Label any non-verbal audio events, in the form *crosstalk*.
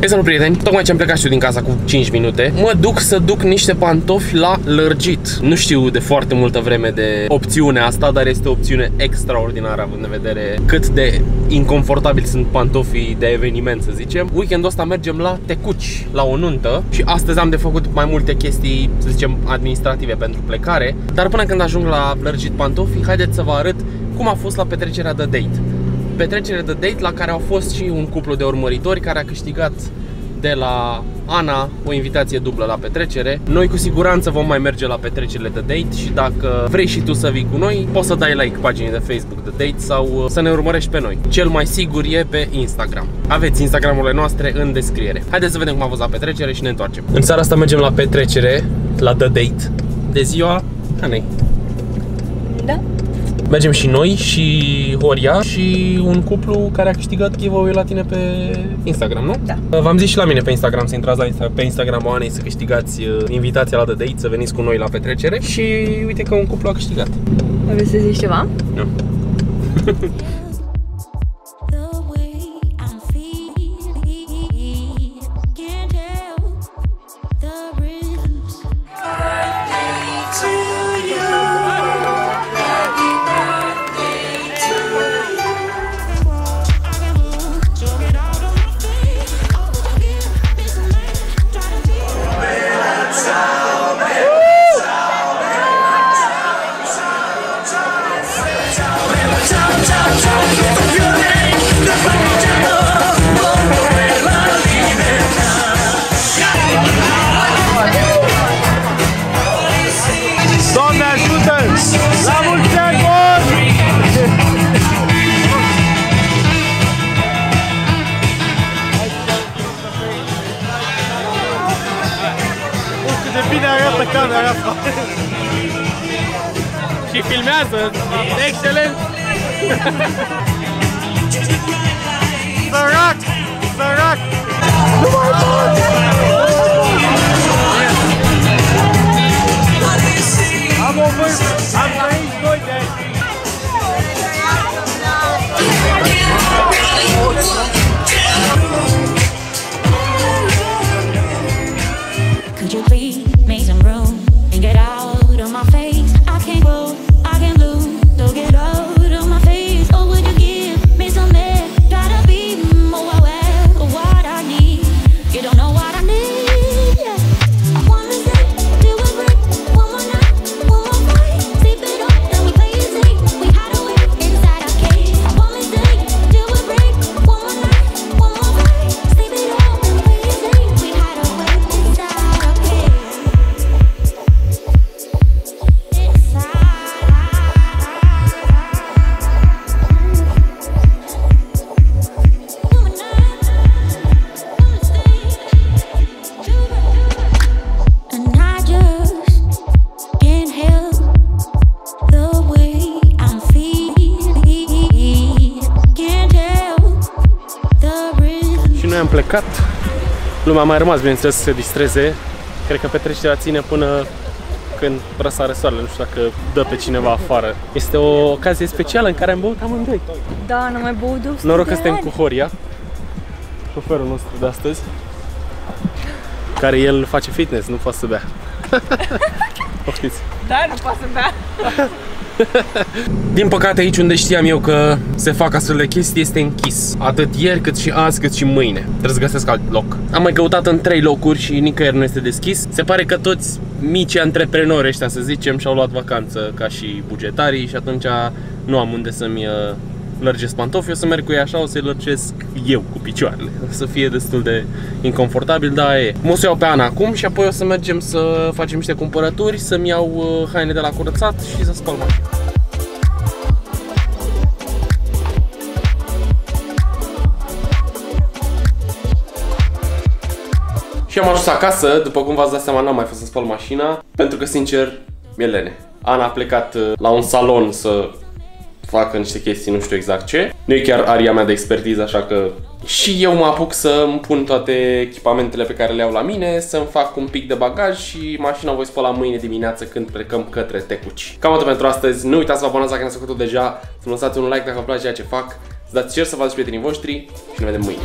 Hei salut prieteni, tocmai ce am plecat și eu din casa cu 5 minute Mă duc să duc niște pantofi la lărgit. Nu știu de foarte multă vreme de opțiunea asta Dar este o opțiune extraordinară având în vedere cât de inconfortabil sunt pantofii de eveniment să zicem. Weekendul ăsta mergem la Tecuci, la o nuntă Și astăzi am de făcut mai multe chestii, să zicem, administrative pentru plecare. Dar până când ajung la lărgit pantofii, haideți să vă arăt cum a fost la petrecerea de date petrecere de date la care au fost și un cuplu de urmăritori care a câștigat de la Ana o invitație dublă la petrecere. Noi cu siguranță vom mai merge la petrecerile de date și dacă vrei și tu să vii cu noi, poți să dai like paginii de Facebook de date sau uh, să ne urmărești pe noi. Cel mai sigur e pe Instagram. Aveți Instagramurile noastre în descriere. Haideți să vedem cum a fost la petrecere și ne întoarcem. În seara asta mergem la petrecere, la The Date, de ziua Anei. Da? Mergem și noi și Horia și un cuplu care a câștigat giveaway la tine pe Instagram, nu? Da. V-am zis și la mine pe Instagram să intrați la Insta- pe Instagram Anei să câștigați uh, invitația la The Date, să veniți cu noi la petrecere și uite că un cuplu a câștigat. Vrei să zici ceva? Nu. *laughs* La mulți ani, bun! Oh, cât de bine arată camera asta! Și filmează! Excelent! Sărac! Sărac! Și noi am plecat. Lumea a mai rămas, bineînțeles, să se distreze. Cred că petrecerea ține până când răsare soarele, nu știu dacă dă pe cineva afară. Este o ocazie specială în care am băut amândoi. Da, nu mai băut de 100 Noroc că de suntem ani. cu Horia, șoferul nostru de astăzi, care el face fitness, nu poate să bea. *laughs* Poftiți! Da, nu poate să bea. *laughs* *laughs* Din păcate aici unde știam eu că se fac astfel de chestii este închis. Atât ieri, cât și azi, cât și mâine. Trebuie să găsesc alt loc. Am mai căutat în trei locuri și nicăieri nu este deschis. Se pare că toți mici antreprenori ăștia, să zicem, și-au luat vacanță ca și bugetarii și atunci nu am unde să-mi uh, lărgesc pantofii, o să merg cu ei așa, o să-i lărgesc eu cu picioarele. O să fie destul de inconfortabil, dar e. Mă o să iau pe Ana acum și apoi o să mergem să facem niște cumpărături, să-mi iau uh, haine de la curățat și să spăl mașina. Și am ajuns acasă, după cum v-ați dat seama, n-am mai fost să spăl mașina, pentru că, sincer, mi-e lene. Ana a plecat uh, la un salon să facă niște chestii, nu știu exact ce. Nu e chiar aria mea de expertiză, așa că și eu mă apuc să îmi pun toate echipamentele pe care le au la mine, să-mi fac un pic de bagaj și mașina o voi spăla mâine dimineață când plecăm către Tecuci. Cam atât pentru astăzi. Nu uitați să vă abonați dacă n-ați făcut-o deja, să lăsați un like dacă vă place ceea ce fac, să dați share, să vă dați prietenii voștri și ne vedem mâine.